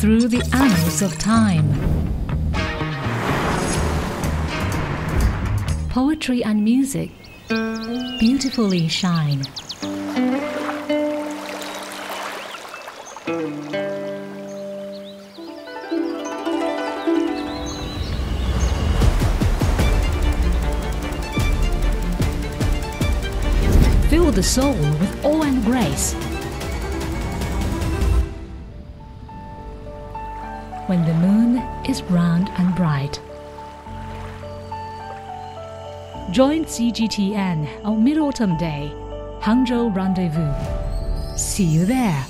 through the annals of time. Poetry and music beautifully shine. Fill the soul with awe and grace. When the moon is round and bright. Join CGTN on Mid Autumn Day, Hangzhou Rendezvous. See you there.